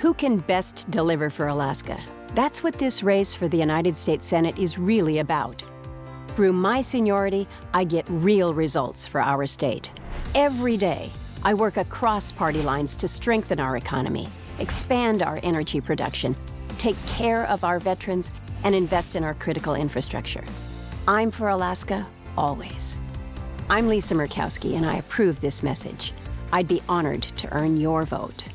Who can best deliver for Alaska? That's what this race for the United States Senate is really about. Through my seniority, I get real results for our state. Every day, I work across party lines to strengthen our economy, expand our energy production, take care of our veterans, and invest in our critical infrastructure. I'm for Alaska, always. I'm Lisa Murkowski, and I approve this message. I'd be honored to earn your vote.